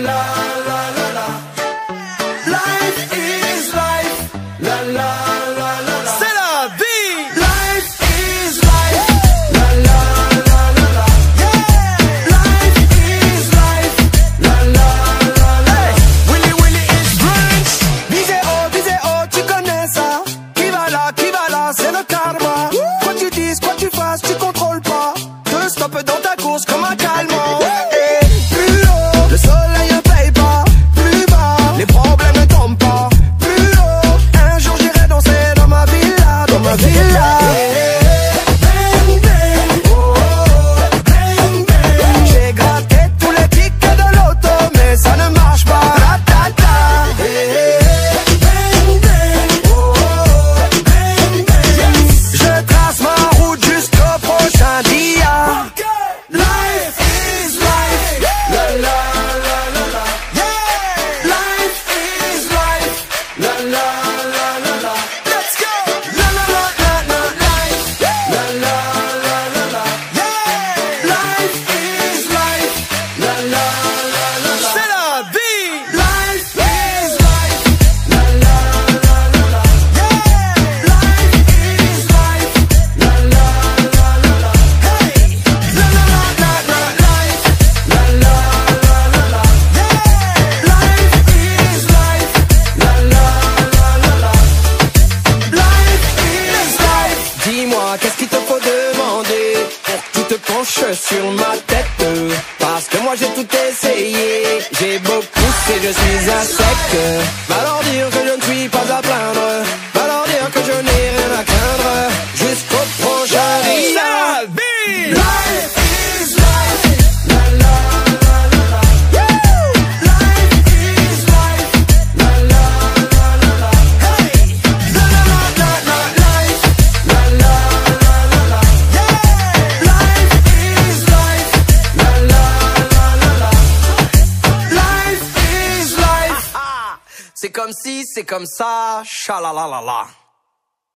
love. Sur ma tête Parce que moi j'ai tout essayé, j'ai beaucoup poussé, je suis un sec. C'est comme si, c'est comme ça, la.